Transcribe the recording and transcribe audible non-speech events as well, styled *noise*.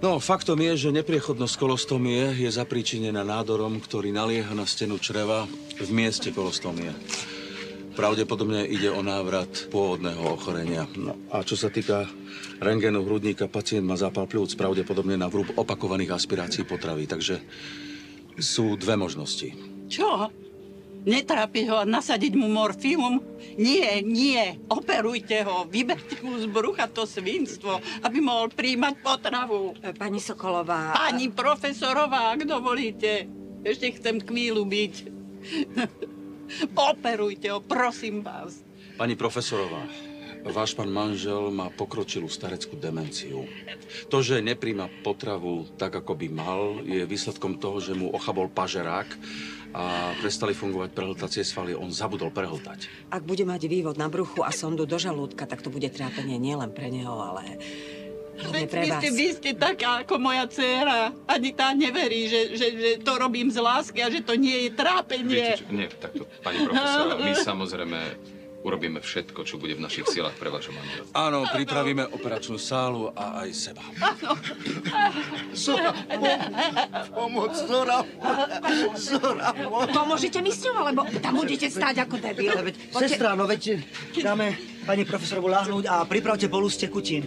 No, faktom je, že nepriechodnosť kolostomie je zapríčinená nádorom, ktorý nalieha na stenu čreva v mieste kolostomie. Pravdepodobne ide o návrat pôvodného ochorenia. No, a čo sa týka rengenu hrudníka, pacient má zápal pľúc, pravdepodobne na vrúb opakovaných aspirácií potravy. Takže sú dve možnosti. Čo? Netrápi ho a nasadiť mu morfium? Nie, nie. Operujte ho. Vyberte mu z brucha to svinstvo, aby mohol príjmať potravu. Pani Sokolová... Pani profesorová, ak dovolíte. Ešte chcem chvíľu byť. *laughs* Operujte ho, prosím vás. Pani profesorová, váš pán manžel má pokročilú stareckú demenciu. To, že nepríjma potravu tak, ako by mal, je výsledkom toho, že mu ochabol pažerák a prestali fungovať prehltacie svaly. On zabudol prehltať. Ak bude mať vývod na bruchu a sondu do žalúdka, tak to bude trápenie nielen pre neho, ale hlavne pre vy vás. ste, vy ste taká ako moja dcéra. Ani tá neverí, že, že, že to robím z lásky a že to nie je trápenie. Viete čo, nie, takto, pani profesora, my *laughs* samozrejme urobíme všetko, čo bude v našich silách pre vašho manžela. Áno, pripravíme operačnú sálu a aj seba. Zora, pomoc, Zora, Zora, Pomôžete mi s ňou, alebo tam budete stáť ako debil? Sestra, no veď dáme pani profesorovu láhnuť a pripravte polu z tekutín.